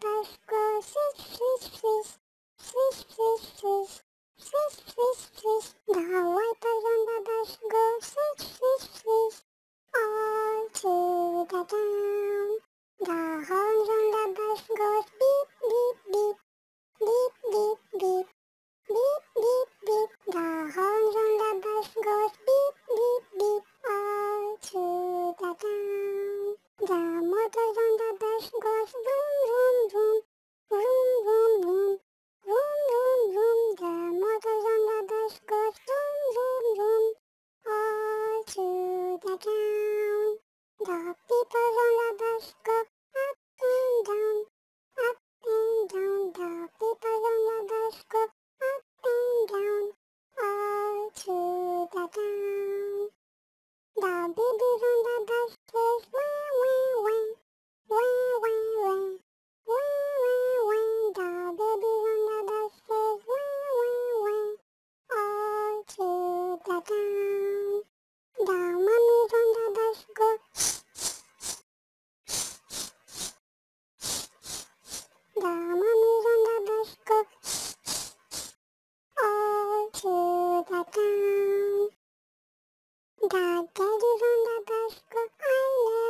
guys, go please, please, please, please, please, please, please, please, please, please, please, do だって自分が確か I love